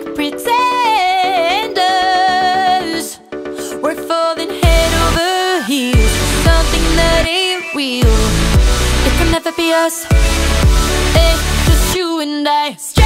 like pretenders. We're falling head over heels. Something that ain't real. It can never be us. It's just you and I.